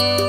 Música